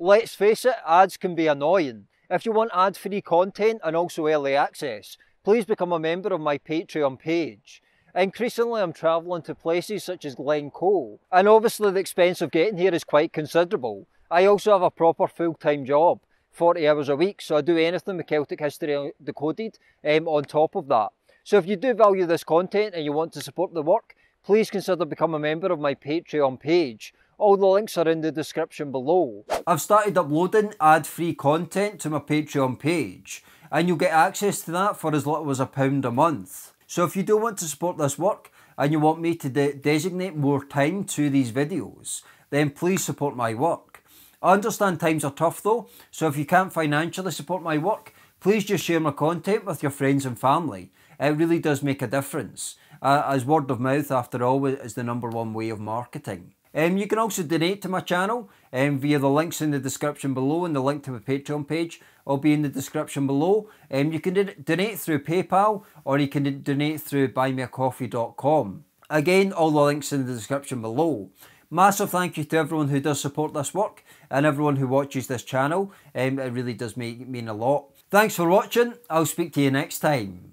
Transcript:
Let's face it, ads can be annoying. If you want ad-free content and also early access, please become a member of my Patreon page. Increasingly I'm travelling to places such as Glencoe, and obviously the expense of getting here is quite considerable. I also have a proper full-time job, 40 hours a week, so I do anything with Celtic History Decoded um, on top of that. So if you do value this content and you want to support the work, please consider becoming a member of my Patreon page. All the links are in the description below. I've started uploading ad-free content to my Patreon page and you'll get access to that for as little as a pound a month. So if you do want to support this work and you want me to de designate more time to these videos, then please support my work. I understand times are tough though, so if you can't financially support my work, please just share my content with your friends and family. It really does make a difference, uh, as word of mouth after all is the number one way of marketing. Um, you can also donate to my channel um, via the links in the description below and the link to my Patreon page will be in the description below. Um, you can donate through PayPal or you can donate through buymeacoffee.com. Again, all the links in the description below. Massive thank you to everyone who does support this work and everyone who watches this channel. Um, it really does make, mean a lot. Thanks for watching. I'll speak to you next time.